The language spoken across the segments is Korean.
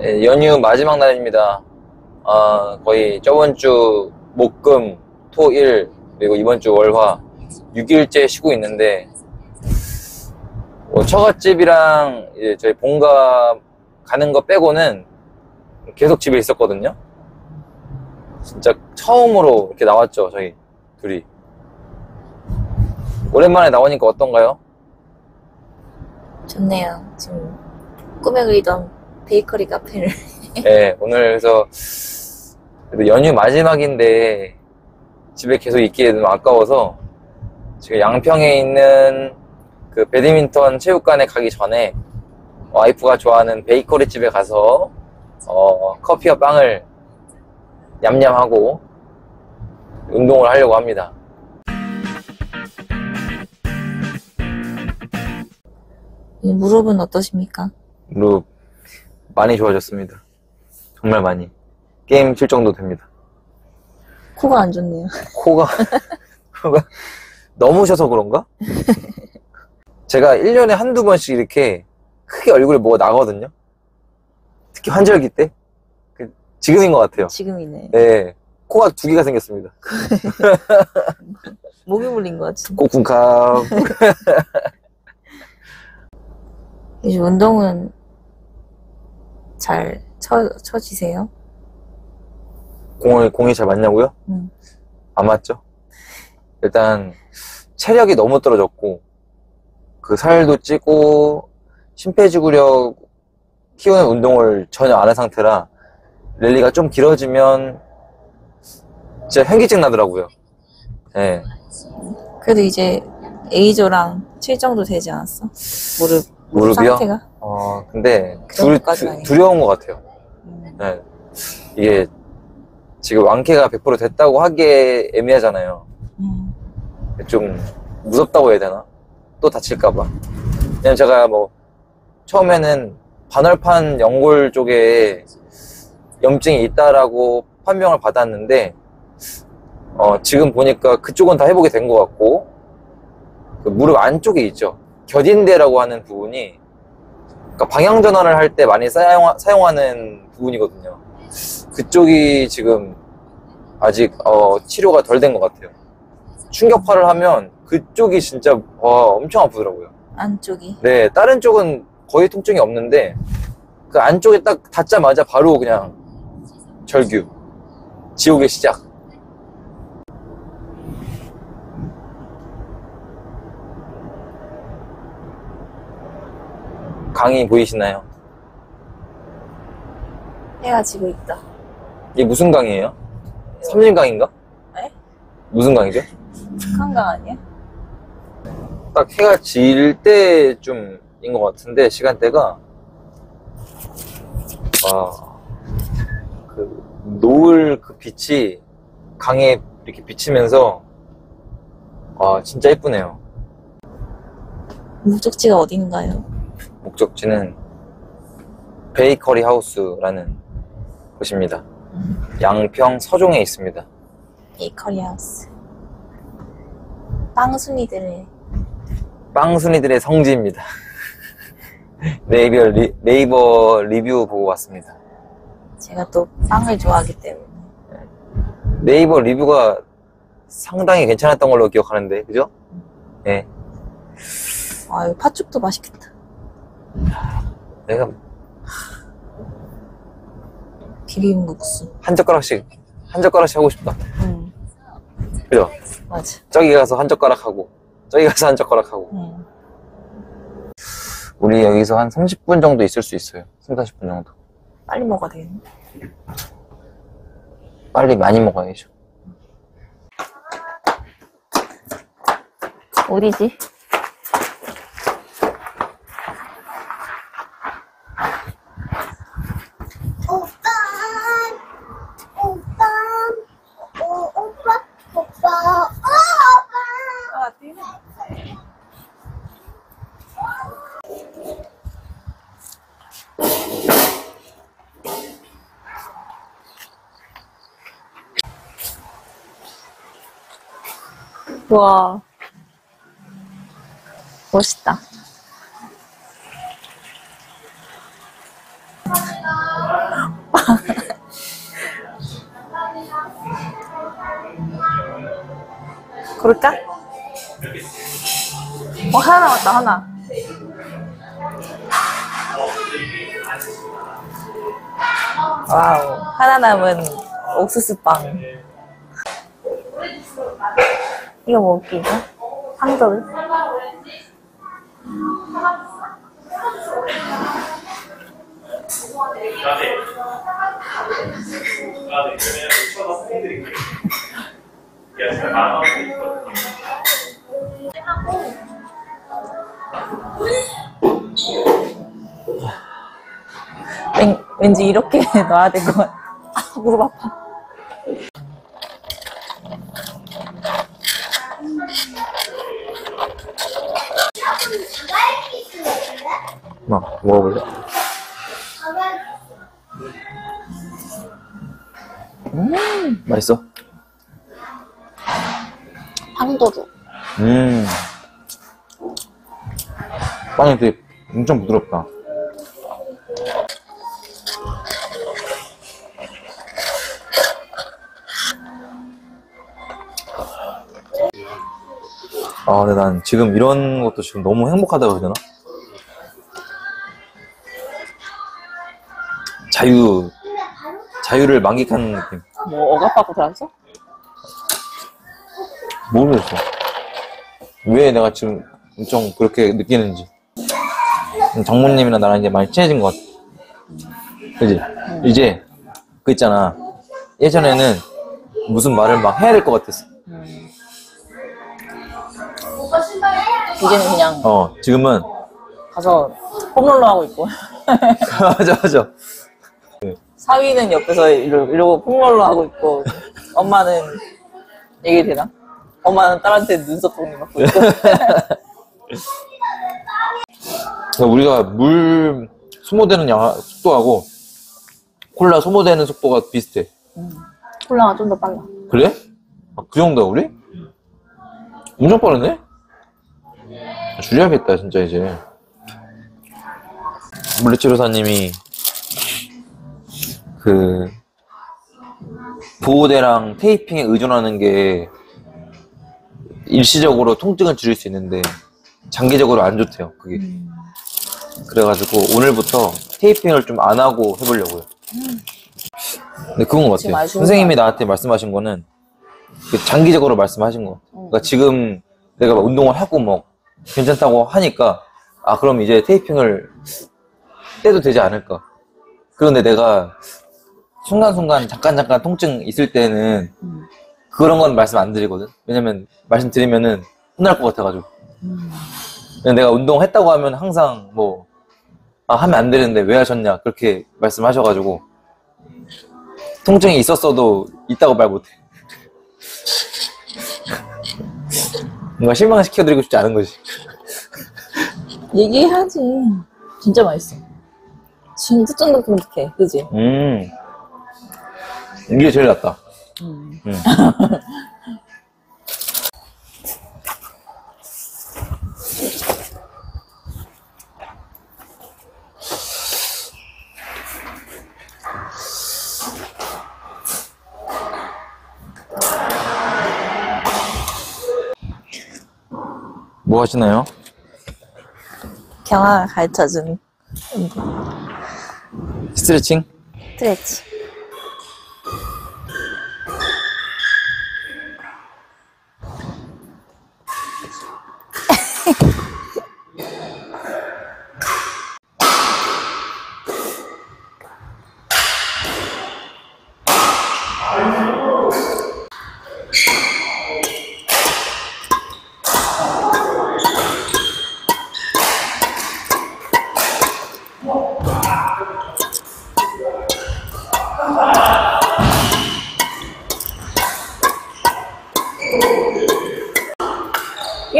예, 연휴 마지막 날입니다. 아, 거의 저번 주 목금, 토, 일, 그리고 이번 주 월화 6일째 쉬고 있는데 뭐 처갓집이랑 이제 저희 본가 가는 거 빼고는 계속 집에 있었거든요. 진짜 처음으로 이렇게 나왔죠, 저희 둘이. 오랜만에 나오니까 어떤가요? 좋네요. 지금 꿈에 그리던 베이커리 카페를. 네, 오늘 그래서 그래도 연휴 마지막인데 집에 계속 있기에 좀 아까워서 지금 양평에 있는 그 배드민턴 체육관에 가기 전에 와이프가 좋아하는 베이커리 집에 가서 어, 커피와 빵을 냠냠하고 운동을 하려고 합니다. 무릎은 어떠십니까? 무릎 많이 좋아졌습니다. 정말 많이. 게임 칠 정도 됩니다. 코가 안 좋네요. 코가, 코가 너무 셔서 그런가? 제가 1년에 한두 번씩 이렇게 크게 얼굴에 뭐가 나거든요? 특히 환절기 때? 그 지금인 것 같아요. 지금이네. 네. 코가 두 개가 생겼습니다. 목이 물린 것 같은데. 코쿤캅. 이제 운동은 잘 쳐, 쳐지세요? 공을, 공이 잘 맞냐고요? 응. 안 맞죠? 일단, 체력이 너무 떨어졌고, 그 살도 찌고, 심폐지구력 키우는 운동을 전혀 안 한 상태라, 랠리가 좀 길어지면, 진짜 현기증 나더라고요. 예. 그래도 이제 A조랑 칠 정도 되지 않았어? 무릎, 무릎 무릎이요? 상태가? 어, 근데, 그 두, 두. 두려운 것 같아요. 음. 네. 이게, 지금 완쾌가 100% 됐다고 하기에 애매하잖아요. 음. 좀 무섭다고 해야 되나? 또 다칠까봐. 그냥 제가 뭐, 처음에는 반월판 연골 쪽에 염증이 있다라고 판명을 받았는데, 어, 지금 보니까 그쪽은 다 회복이 된 것 같고, 그 무릎 안쪽에 있죠. 겨딘대라고 하는 부분이, 그러니까 방향 전환을 할 때 많이 사용, 사용하는 부분이거든요. 그쪽이 지금 아직 어, 치료가 덜 된 것 같아요. 충격파를 하면 그쪽이 진짜 와, 엄청 아프더라고요. 안쪽이. 네, 다른 쪽은 거의 통증이 없는데 그 안쪽에 딱 닿자마자 바로 그냥 절규, 지옥의 시작. 강이 보이시나요? 해가 지고 있다. 이게 무슨 강이에요? 삼진강인가? 네? 무슨 강이죠? 한강 아니야? 딱 해가 질 때쯤인 것 같은데 시간대가 아그 노을 그 빛이 강에 이렇게 비치면서 아 진짜 예쁘네요. 목적지가 어딘가요? 목적지는 베이커리 하우스라는 곳입니다. 양평 서종에 있습니다. 베이커리 하우스. 빵순이들의 빵순이들의 성지입니다. 네이버, 리, 네이버 리뷰 보고 왔습니다. 제가 또 빵을 좋아하기 때문에 네이버 리뷰가 상당히 괜찮았던 걸로 기억하는데, 그죠? 예. 아유 팥죽도 맛있겠다. 내가 비빔국수. 한 젓가락씩, 한 젓가락씩 하고 싶다. 응 그죠? 맞아. 저기 가서 한 젓가락 하고, 저기 가서 한 젓가락 하고. 응. 우리 여기서 한 30분 정도 있을 수 있어요. 3, 40분 정도. 빨리 먹어야 되겠네. 빨리 많이 먹어야죠. 어디지? 우와. 멋있다. 그럴까? 어, 하나 남았다, 하나. 와우. 하나 남은 옥수수빵. 이거 뭐 웃기죠? 황돌. 왠, 왠지 이렇게 놔야 될 것 같아. 아, 무릎 아파. 막 먹어볼래? 음, 맛있어? 황도루. 음. 빵이 되게 엄청 부드럽다. 아, 근데 난 지금 이런 것도 지금 너무 행복하다고 해야 되나? 자유, 자유를 만끽하는 느낌. 뭐, 억압받고 들어왔어? 모르겠어. 왜 내가 지금 엄청 그렇게 느끼는지. 장모님이랑 나랑 이제 많이 친해진 것 같아. 그지? 이제, 그 있잖아. 예전에는 무슨 말을 막 해야 될 것 같았어. 이제는 그냥 어, 지금은. 가서 홈롤러 하고 있고. 맞아, 맞아. 사위는 옆에서 이러, 이러고 홈롤러 하고 있고. 엄마는, 얘기 되나? 엄마는 딸한테 눈썹 동리 맞고 있고. 우리가 물 소모되는 양, 속도하고 콜라 소모되는 속도가 비슷해. 콜라가 좀 더 빨라. 그래? 아, 그 정도야, 우리? 엄청 빠르네? 줄여야겠다, 진짜, 이제. 물리치료사님이, 그, 보호대랑 테이핑에 의존하는 게, 일시적으로 통증을 줄일 수 있는데, 장기적으로 안 좋대요, 그게. 그래가지고, 오늘부터 테이핑을 좀 안 하고 해보려고요. 근데 그건 것 같아요. 선생님이 나한테 말씀하신 거는 그 장기적으로 말씀하신 거. 그러니까 지금 내가 막 운동을 하고 뭐 괜찮다고 하니까 아 그럼 이제 테이핑을 떼도 되지 않을까. 그런데 내가 순간순간 잠깐 잠깐 통증 있을 때는 그런 건 말씀 안 드리거든. 왜냐면 말씀드리면은 혼날 것 같아가지고. 근데 내가 운동했다고 하면 항상 뭐 아, 하면 안 되는데 왜 하셨냐 그렇게 말씀하셔가지고 통증이 있었어도 있다고 말 못해. 뭔가 실망시켜드리고 싶지 않은 거지. 얘기해야지. 진짜 맛있어. 진짜 쫀득쫀득해. 그지? 음. 이게 제일 낫다. 음. 음. 뭐 하시나요? 경아가 가르쳐준 스트레칭? 스트레치.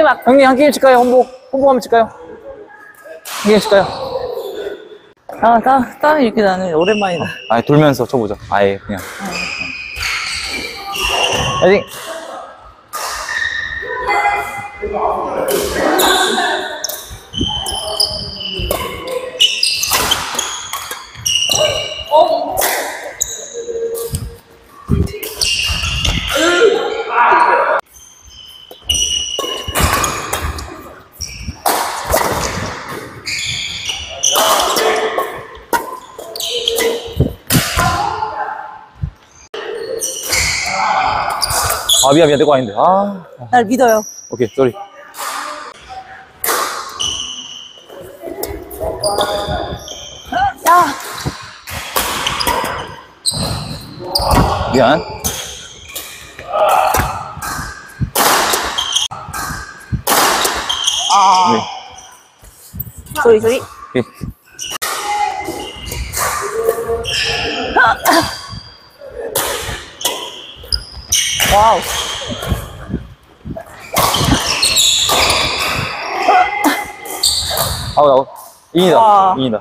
이게 막 형님 한 게임 칠까요? 홍보 홍보 한번 칠까요? 한 게임 칠까요? 아, 땀, 땀이 이렇게 나는 오랜만이다. 아예 돌면서 쳐보자. 아예 그냥. 화이팅! 아, 미안, 미안. 내 거 아닌데. 아, 날 믿어요. 오케이, 쏘리. 야! 미안. 아. 네. 소리, 소리. 오케이. 와우. 아우, 아우. 이긴다. 와. 이긴다.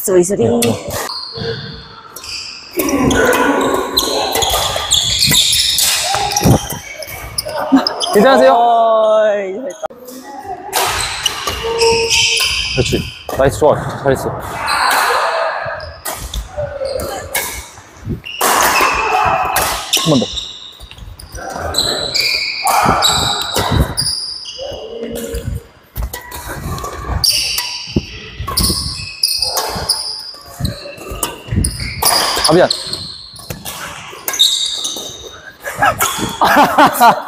소리, 소리. 괜찮으세요? 어이. 그렇지. 나이스, 좋아. 잘했어. 한 번 더. 아, 미안.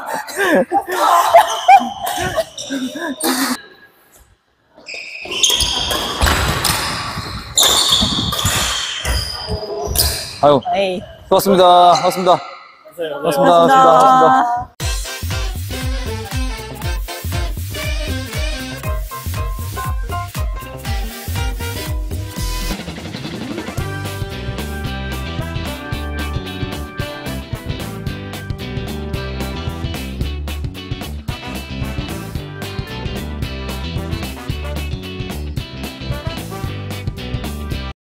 아유, 에이. 수고하셨습니다. 고맙습니다. 고맙습니다. 고맙습니다. 고맙습니다.